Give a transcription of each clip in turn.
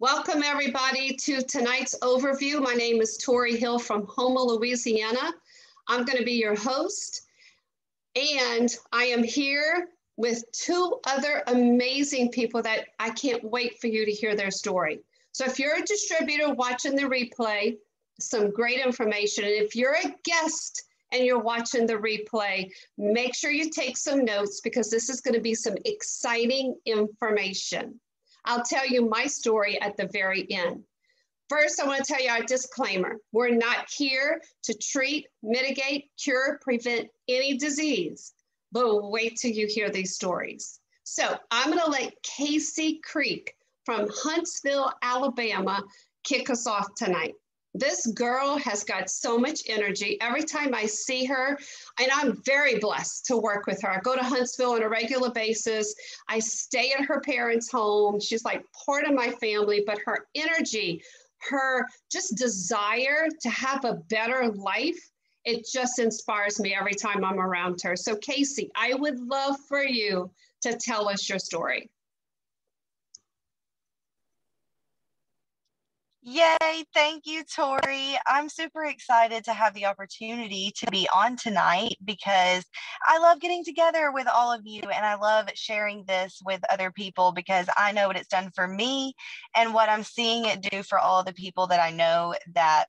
Welcome everybody to tonight's overview. My name is Tori Hill from Houma, Louisiana. I'm going to be your host and I am here with two other amazing people that I can't wait for you to hear their story. So if you're a distributor watching the replay, some great information. And if you're a guest and you're watching the replay, make sure you take some notes because this is going to be some exciting information. I'll tell you my story at the very end. First, I want to tell you our disclaimer. We're not here to treat, mitigate, cure, prevent any disease, but wait till you hear these stories. So I'm going to let Casey Creek from Huntsville, Alabama, kick us off tonight. This girl has got so much energy. Every time I see her, and I'm very blessed to work with her. I go to Huntsville on a regular basis. I stay at her parents' home. She's like part of my family, but her energy, her just desire to have a better life, it just inspires me every time I'm around her. So, Casey, I would love for you to tell us your story. Yay, thank you, Tori. I'm super excited to have the opportunity to be on tonight because I love getting together with all of you and I love sharing this with other people because I know what it's done for me and what I'm seeing it do for all the people that I know that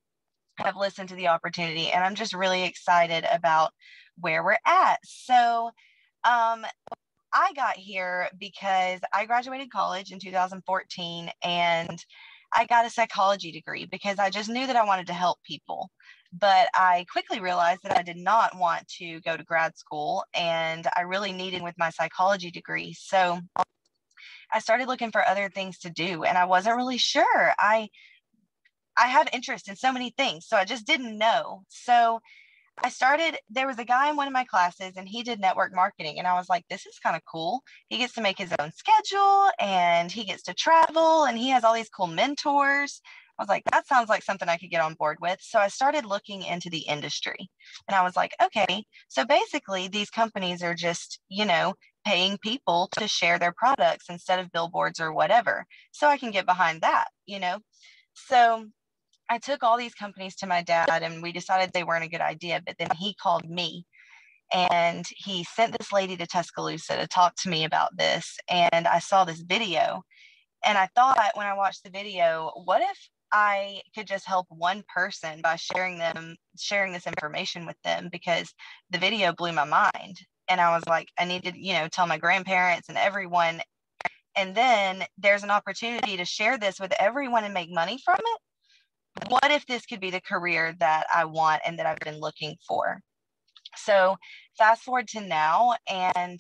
have listened to the opportunity. And I'm just really excited about where we're at. So, um, I got here because I graduated college in 2014 and I got a psychology degree because I just knew that I wanted to help people. But I quickly realized that I did not want to go to grad school and I really needed with my psychology degree. So I started looking for other things to do and I wasn't really sure. I I have interest in so many things, so I just didn't know. So I started, there was a guy in one of my classes and he did network marketing. And I was like, this is kind of cool. He gets to make his own schedule and he gets to travel and he has all these cool mentors. I was like, that sounds like something I could get on board with. So I started looking into the industry and I was like, okay, so basically these companies are just, you know, paying people to share their products instead of billboards or whatever. So I can get behind that, you know? So I took all these companies to my dad and we decided they weren't a good idea. But then he called me and he sent this lady to Tuscaloosa to talk to me about this. And I saw this video and I thought when I watched the video, what if I could just help one person by sharing them, sharing this information with them because the video blew my mind. And I was like, I need to, you know, tell my grandparents and everyone. And then there's an opportunity to share this with everyone and make money from it what if this could be the career that I want and that I've been looking for? So, fast forward to now, and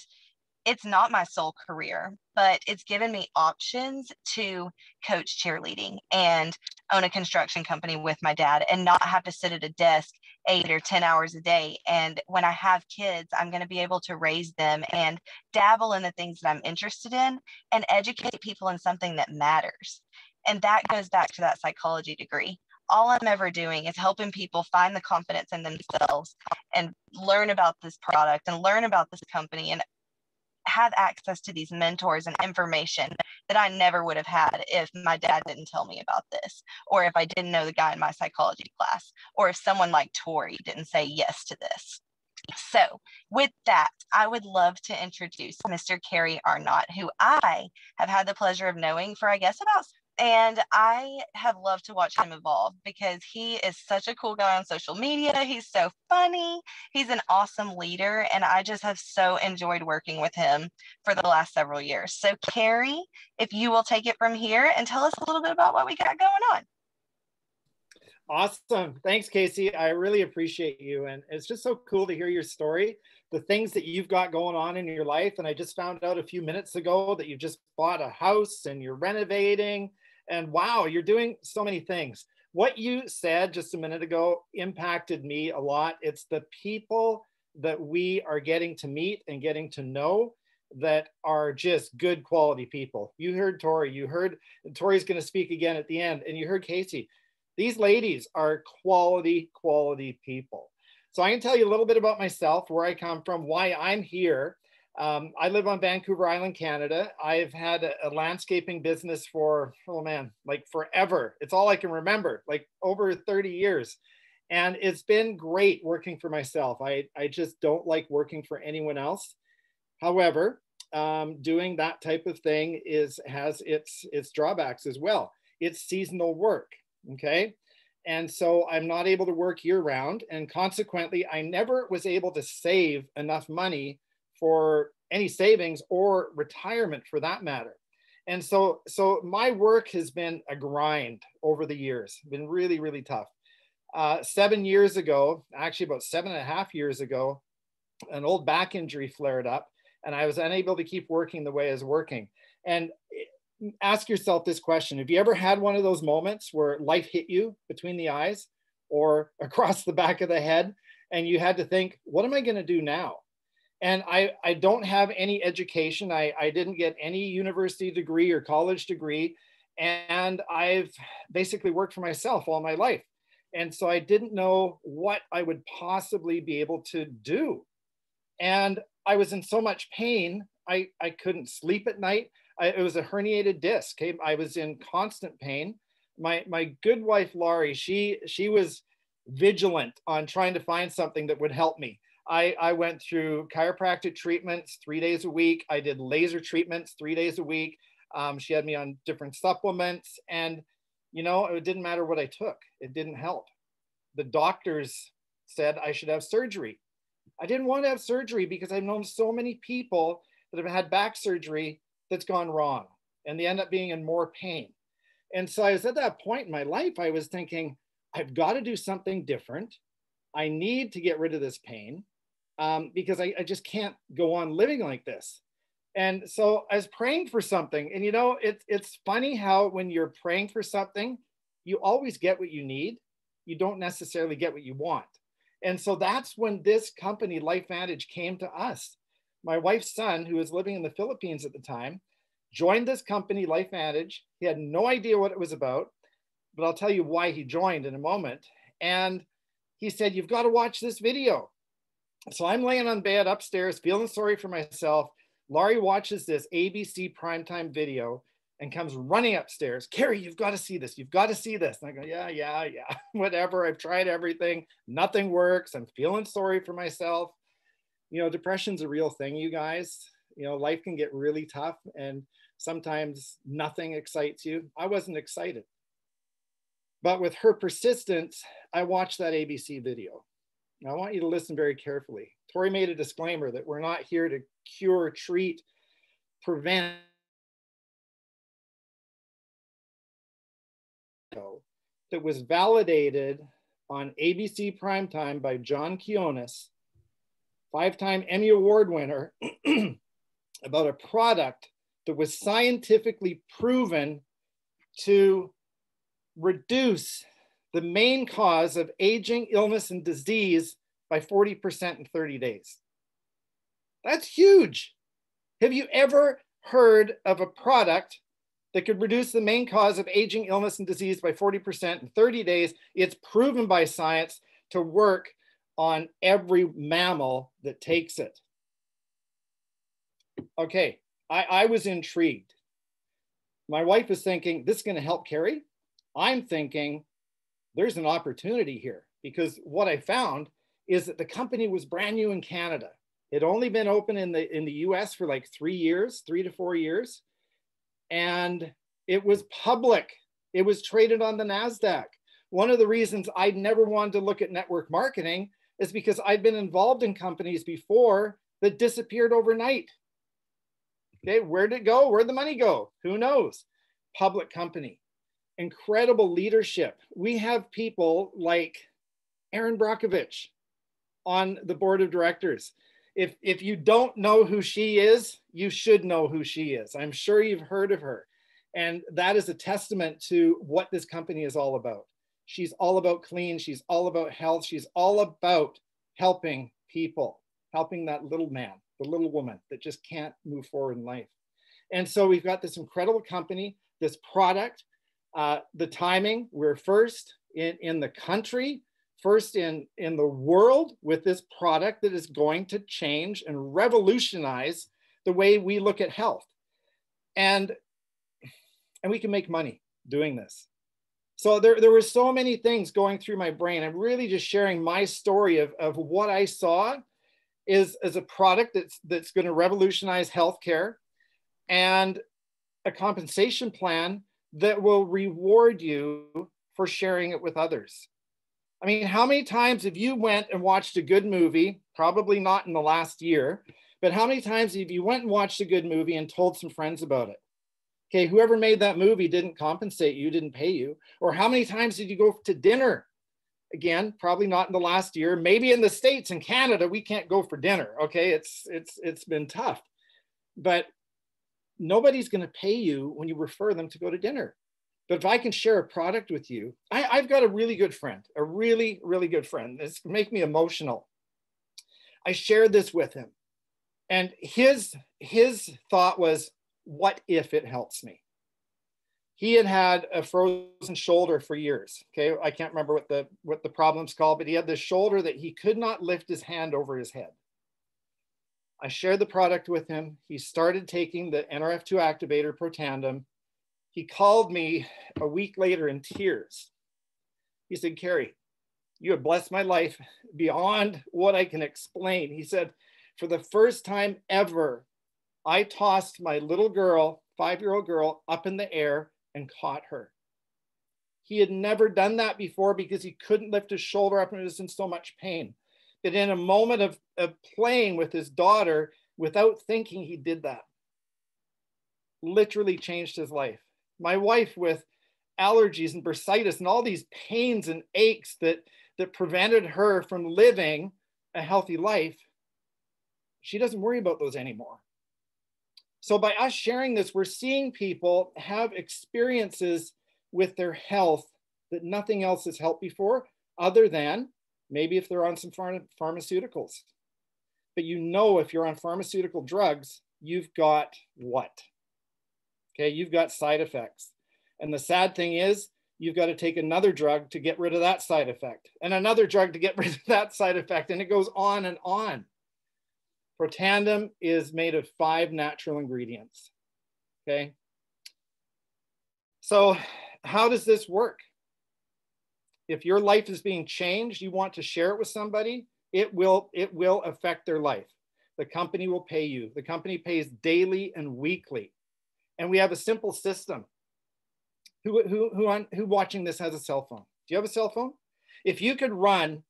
it's not my sole career, but it's given me options to coach cheerleading and own a construction company with my dad and not have to sit at a desk eight or 10 hours a day. And when I have kids, I'm going to be able to raise them and dabble in the things that I'm interested in and educate people in something that matters. And that goes back to that psychology degree. All I'm ever doing is helping people find the confidence in themselves and learn about this product and learn about this company and have access to these mentors and information that I never would have had if my dad didn't tell me about this, or if I didn't know the guy in my psychology class, or if someone like Tori didn't say yes to this. So, with that, I would love to introduce Mr. Kerry Arnott, who I have had the pleasure of knowing for, I guess, about and I have loved to watch him evolve because he is such a cool guy on social media. He's so funny. He's an awesome leader. And I just have so enjoyed working with him for the last several years. So, Carrie, if you will take it from here and tell us a little bit about what we got going on. Awesome. Thanks, Casey. I really appreciate you. And it's just so cool to hear your story, the things that you've got going on in your life. And I just found out a few minutes ago that you just bought a house and you're renovating and wow, you're doing so many things. What you said just a minute ago impacted me a lot. It's the people that we are getting to meet and getting to know that are just good quality people. You heard Tori, you heard Tori's going to speak again at the end, and you heard Casey. These ladies are quality, quality people. So I can tell you a little bit about myself, where I come from, why I'm here. Um, I live on Vancouver Island, Canada. I've had a, a, landscaping business for, oh man, like forever. It's all I can remember, like over 30 years. And it's been great working for myself. I, I just don't like working for anyone else. However, um, doing that type of thing is has its its drawbacks as well. It's seasonal work, okay? And so I'm not able to work year round. And consequently, I never was able to save enough money for any savings or retirement for that matter. And so, so my work has been a grind over the years, been really, really tough. Uh, seven years ago, actually about seven and a half years ago, an old back injury flared up and I was unable to keep working the way I was working. And ask yourself this question Have you ever had one of those moments where life hit you between the eyes or across the back of the head? And you had to think, what am I going to do now? And I, I don't have any education. I, I didn't get any university degree or college degree. And I've basically worked for myself all my life. And so I didn't know what I would possibly be able to do. And I was in so much pain, I, I couldn't sleep at night. I, it was a herniated disc. I was in constant pain. My, my good wife, Laurie, she, she was vigilant on trying to find something that would help me. I, I went through chiropractic treatments three days a week. I did laser treatments three days a week. Um, she had me on different supplements. And, you know, it didn't matter what I took, it didn't help. The doctors said I should have surgery. I didn't want to have surgery because I've known so many people that have had back surgery that's gone wrong and they end up being in more pain. And so I was at that point in my life, I was thinking, I've got to do something different. I need to get rid of this pain um, because I, I just can't go on living like this. And so I was praying for something. And you know, it, it's funny how when you're praying for something, you always get what you need. You don't necessarily get what you want. And so that's when this company, LifeVantage, came to us. My wife's son, who was living in the Philippines at the time, joined this company, LifeVantage. He had no idea what it was about, but I'll tell you why he joined in a moment. And he said, You've got to watch this video. So I'm laying on bed upstairs, feeling sorry for myself. Laurie watches this ABC primetime video and comes running upstairs. Carrie, you've got to see this. You've got to see this. And I go, yeah, yeah, yeah, whatever. I've tried everything. Nothing works. I'm feeling sorry for myself. You know, depression's a real thing, you guys. You know, life can get really tough and sometimes nothing excites you. I wasn't excited. But with her persistence, I watched that ABC video. Now, I want you to listen very carefully. Tori made a disclaimer that we're not here to cure, treat, prevent. That was validated on ABC Primetime by John Quinones, five time Emmy Award winner, about a product that was scientifically proven to reduce the main cause of aging, illness, and disease by 40% in 30 days. That's huge. Have you ever heard of a product that could reduce the main cause of aging, illness, and disease by 40% in 30 days? It's proven by science to work on every mammal that takes it. Okay, I, I was intrigued. My wife is thinking, this is going to help Carrie. I'm thinking, there's an opportunity here because what I found is that the company was brand new in Canada. It only been open in the in the US for like 3 years, 3 to 4 years. And it was public. It was traded on the Nasdaq. One of the reasons I never wanted to look at network marketing is because I'd been involved in companies before that disappeared overnight. Okay, where did it go? Where'd the money go? Who knows? Public company incredible leadership. We have people like Erin Brockovich on the board of directors. If, if you don't know who she is, you should know who she is. I'm sure you've heard of her. And that is a testament to what this company is all about. She's all about clean, she's all about health, she's all about helping people, helping that little man, the little woman that just can't move forward in life. And so we've got this incredible company, this product, uh, the timing, we're first in, in the country first in, in the world with this product that is going to change and revolutionize the way we look at health. And, and we can make money doing this. So there, there were so many things going through my brain. I'm really just sharing my story of, of what I saw is as a product that's, that's going to revolutionize healthcare and a compensation plan that will reward you for sharing it with others. I mean, how many times have you went and watched a good movie? Probably not in the last year, but how many times have you went and watched a good movie and told some friends about it? Okay, whoever made that movie didn't compensate you, didn't pay you. Or how many times did you go to dinner? Again, probably not in the last year. Maybe in the States and Canada, we can't go for dinner. Okay, it's it's it's been tough. But nobody's going to pay you when you refer them to go to dinner. But if I can share a product with you, I, have got a really good friend, a really, really good friend. This make me emotional. I shared this with him. And his his thought was, what if it helps me? He had had a frozen shoulder for years. Okay, I can't remember what the what the problem's called, but he had this shoulder that he could not lift his hand over his head. I shared the product with him. He started taking the NRF2 activator Protandim. He called me a week later in tears. He said, Kerry, you have blessed my life beyond what I can explain. He said, for the first time ever, I tossed my little girl, five year old girl, up in the air and caught her. He had never done that before because he couldn't lift his shoulder up and was in so much pain. But in a moment of, of playing with his daughter, without thinking, he did that. Literally changed his life. My wife, with allergies and bursitis and all these pains and aches that, that prevented her from living a healthy life, she doesn't worry about those anymore. So by us sharing this, we're seeing people have experiences with their health that nothing else has helped before, other than maybe if they're on some pharma pharmaceuticals. But you know, if you're on pharmaceutical drugs, you've got what? Okay, you've got side effects. And the sad thing is, you've got to take another drug to get rid of that side effect, and another drug to get rid of that side effect, and it goes on and on. Protandim is made of five natural ingredients. Okay. So, how does this work? If your life is being changed, you want to share it with somebody, it will it will affect their life. The company will pay you. The company pays daily and weekly. And we have a simple system. Who who who on who watching this has a cell phone? Do you have a cell phone? If you could run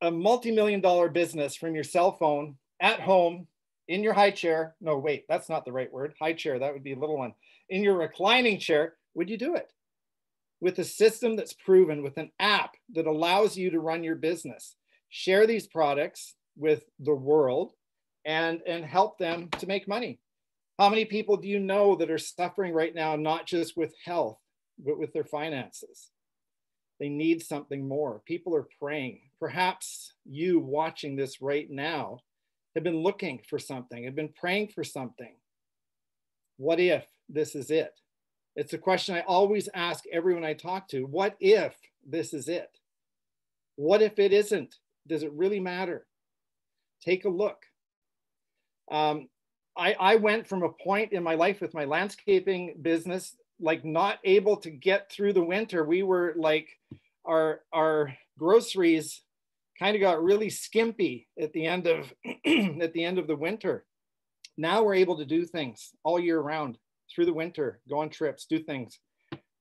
a multi-million dollar business from your cell phone at home in your high chair. No, wait, that's not the right word. High chair, that would be a little one. In your reclining chair, would you do it? With a system that's proven, with an app that allows you to run your business, share these products with the world and, and help them to make money. How many people do you know that are suffering right now, not just with health, but with their finances? They need something more. People are praying. Perhaps you watching this right now have been looking for something, have been praying for something. What if this is it? It's a question I always ask everyone I talk to. What if this is it? What if it isn't? Does it really matter? Take a look. Um, I, I went from a point in my life with my landscaping business like not able to get through the winter. We were like our our groceries kind of got really skimpy at the end of at the end of the winter. Now we're able to do things all year round through the winter, go on trips, do things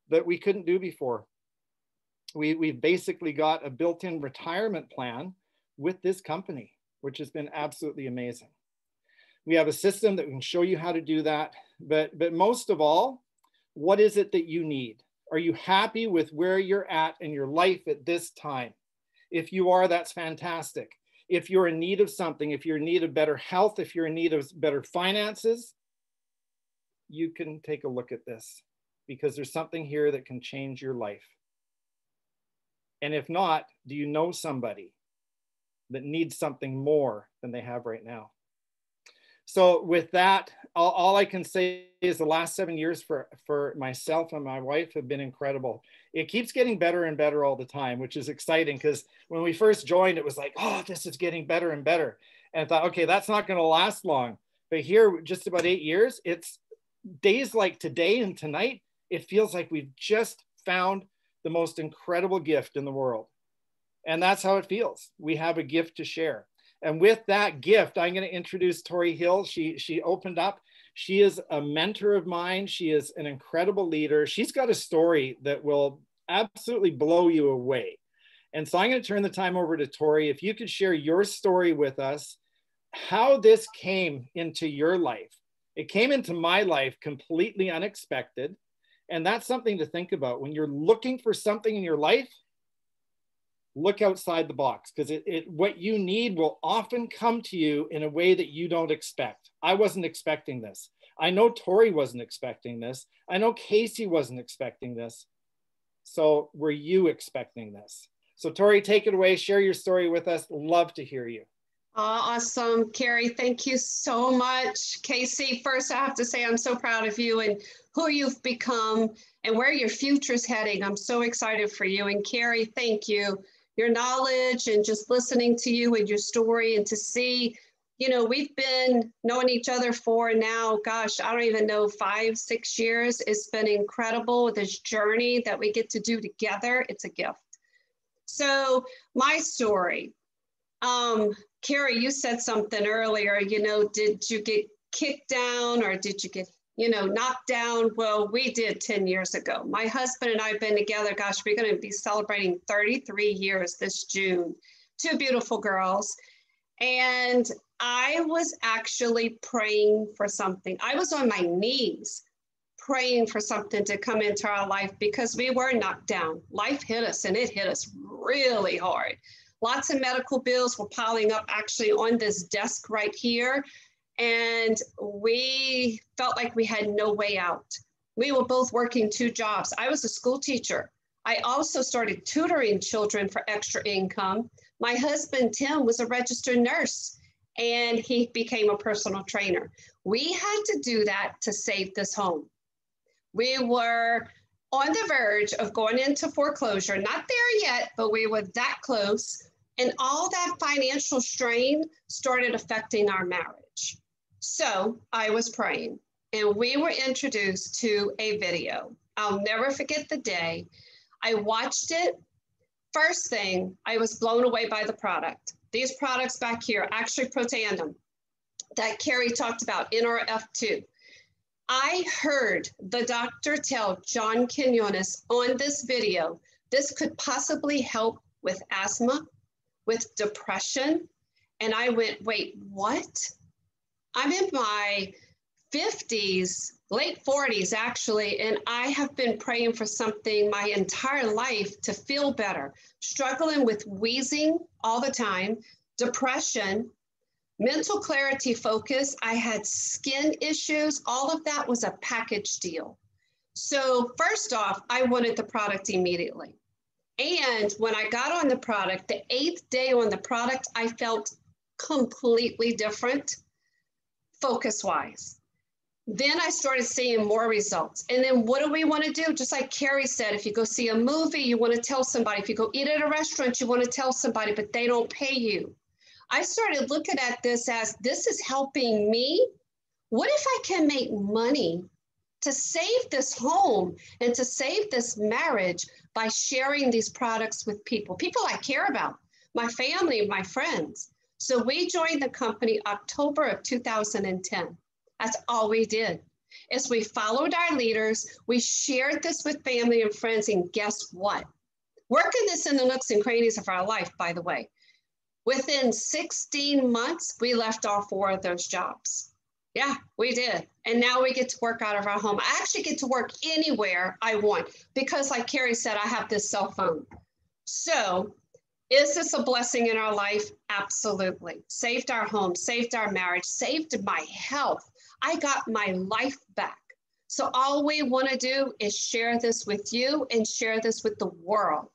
that we couldn't do before. We, we've basically got a built-in retirement plan with this company, which has been absolutely amazing. We have a system that can show you how to do that. But, but most of all, what is it that you need? Are you happy with where you're at in your life at this time? If you are, that's fantastic. If you're in need of something, if you're in need of better health, if you're in need of better finances, you can take a look at this because there's something here that can change your life. And if not, do you know somebody that needs something more than they have right now? So with that, all, all, I can say is the last seven years for, for myself and my wife have been incredible. It keeps getting better and better all the time, which is exciting because when we first joined, it was like, oh, this is getting better and better. And I thought, okay, that's not going to last long. But here, just about eight years, it's days like today and tonight, it feels like we've just found the most incredible gift in the world. And that's how it feels. We have a gift to share. And with that gift, I'm going to introduce Tori Hill. She, she opened up. She is a mentor of mine. She is an incredible leader. She's got a story that will absolutely blow you away. And so I'm going to turn the time over to Tori. If you could share your story with us, how this came into your life. It came into my life completely unexpected. And that's something to think about. When you're looking for something in your life look outside the box because it, it what you need will often come to you in a way that you don't expect. I wasn't expecting this. I know tori wasn't expecting this. I know casey wasn't expecting this. So were you expecting this? So tori take it away. Share your story with us. Love to hear you awesome. Carrie thank you so much. Casey first i have to say i'm so proud of you and who you've become and where your future's heading. I'm so excited for you. And carrie thank you. Your knowledge and just listening to you and your story and to see you know we've been knowing each other for now gosh i don't even know five six years. It's been incredible this journey that we get to do together. It's a gift. So my story. Um carrie you said something earlier you know did you get kicked down or did you get you know, knocked down. Well, we did 10 years ago. My husband and I have been together, gosh, we're going to be celebrating 33 years this June. Two beautiful girls. And I was actually praying for something. I was on my knees praying for something to come into our life because we were knocked down. Life hit us and it hit us really hard. Lots of medical bills were piling up actually on this desk right here and we felt like we had no way out. We were both working two jobs. I was a school teacher. I also started tutoring children for extra income. My husband, Tim, was a registered nurse and he became a personal trainer. We had to do that to save this home. We were on the verge of going into foreclosure, not there yet, but we were that close. And all that financial strain started affecting our marriage. So I was praying, and we were introduced to a video. I'll never forget the day. I watched it. First thing, I was blown away by the product. These products back here, actually Protandim, that Carrie talked about, NRF2. I heard the doctor tell John Quinones on this video, this could possibly help with asthma, with depression. And I went, wait, what? I'm in my 50s, late 40s actually, and I have been praying for something my entire life to feel better, struggling with wheezing all the time, depression, mental clarity focus. I had skin issues. All of that was a package deal. So, first off, I wanted the product immediately. And when I got on the product, the eighth day on the product, I felt completely different focus wise. Then I started seeing more results. And then what do we want to do? Just like Carrie said, if you go see a movie, you want to tell somebody. If you go eat at a restaurant, you want to tell somebody, but they don't pay you. I started looking at this as this is helping me. What if I can make money to save this home and to save this marriage by sharing these products with people, people I care about, my family, my friends? So we joined the company October of 2010. That's all we did. Is we followed our leaders, we shared this with family and friends, and guess what? Working this in the nooks and crannies of our life, by the way. Within 16 months, we left all four of those jobs. Yeah, we did. And now we get to work out of our home. I actually get to work anywhere I want because, like Carrie said, I have this cell phone. So is this a blessing in our life? Absolutely. Saved our home, saved our marriage, saved my health. I got my life back. So all we want to do is share this with you and share this with the world.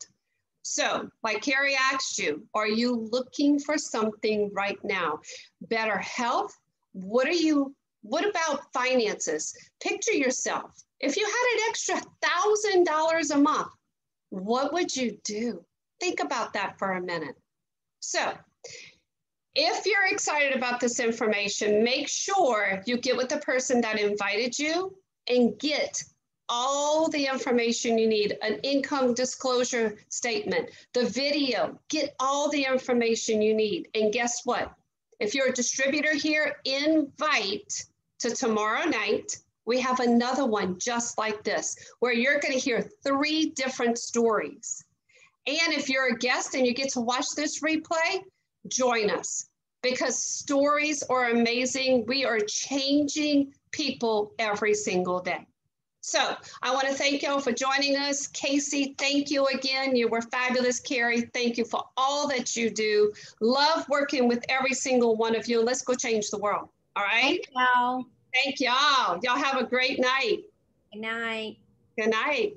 So, like Carrie asked you, are you looking for something right now? Better health, What are you, what about finances? Picture yourself. If you had an extra thousand dollars a month, what would you do? Think about that for a minute. So, if you're excited about this information, make sure you get with the person that invited you and get all the information you need an income disclosure statement, the video, get all the information you need. And guess what? If you're a distributor here, invite to tomorrow night. We have another one just like this, where you're going to hear three different stories. And if you're a guest and you get to watch this replay, join us because stories are amazing. We are changing people every single day. So I want to thank y'all for joining us. Casey, thank you again. You were fabulous, Carrie. Thank you for all that you do. Love working with every single one of you. Let's go change the world. All right. Thank y'all. Thank y'all. Y'all have a great night. Good night. Good night.